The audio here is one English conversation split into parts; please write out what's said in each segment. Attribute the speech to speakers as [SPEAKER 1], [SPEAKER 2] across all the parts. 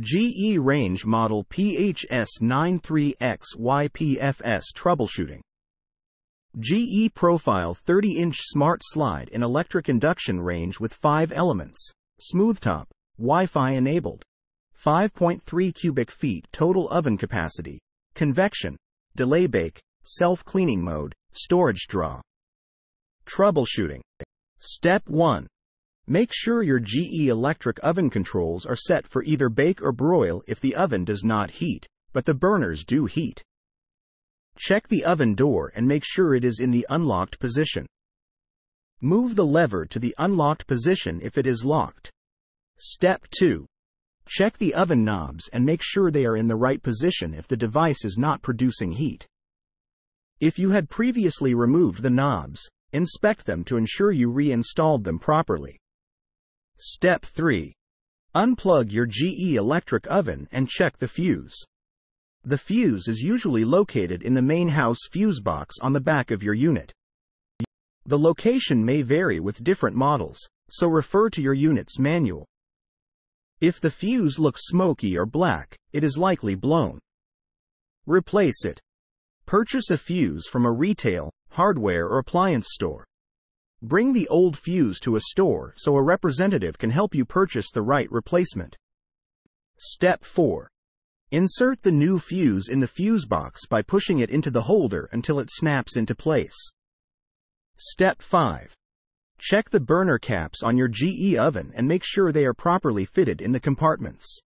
[SPEAKER 1] GE Range Model PHS93XYPFS Troubleshooting. GE Profile 30-inch Smart Slide in Electric Induction Range with 5 elements. Smooth top. Wi-Fi enabled. 5.3 cubic feet total oven capacity. Convection. Delay bake. Self-cleaning mode. Storage draw. Troubleshooting. Step 1. Make sure your GE electric oven controls are set for either bake or broil if the oven does not heat, but the burners do heat. Check the oven door and make sure it is in the unlocked position. Move the lever to the unlocked position if it is locked. Step 2. Check the oven knobs and make sure they are in the right position if the device is not producing heat. If you had previously removed the knobs, inspect them to ensure you reinstalled them properly. Step 3. Unplug your GE electric oven and check the fuse. The fuse is usually located in the main house fuse box on the back of your unit. The location may vary with different models, so refer to your unit's manual. If the fuse looks smoky or black, it is likely blown. Replace it. Purchase a fuse from a retail, hardware, or appliance store. Bring the old fuse to a store so a representative can help you purchase the right replacement. Step 4. Insert the new fuse in the fuse box by pushing it into the holder until it snaps into place. Step 5. Check the burner caps on your GE oven and make sure they are properly fitted in the compartments.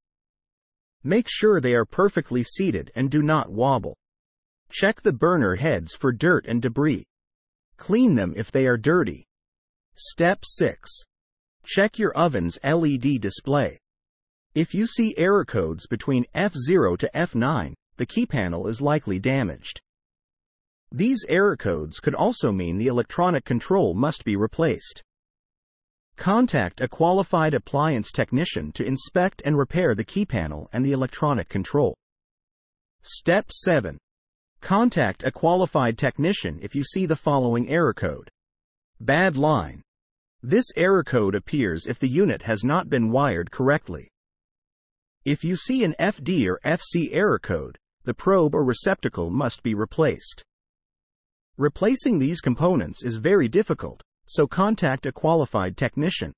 [SPEAKER 1] Make sure they are perfectly seated and do not wobble. Check the burner heads for dirt and debris. Clean them if they are dirty. Step 6. Check your oven's LED display. If you see error codes between F0 to F9, the key panel is likely damaged. These error codes could also mean the electronic control must be replaced. Contact a qualified appliance technician to inspect and repair the key panel and the electronic control. Step 7. Contact a qualified technician if you see the following error code. Bad line. This error code appears if the unit has not been wired correctly. If you see an FD or FC error code, the probe or receptacle must be replaced. Replacing these components is very difficult, so contact a qualified technician.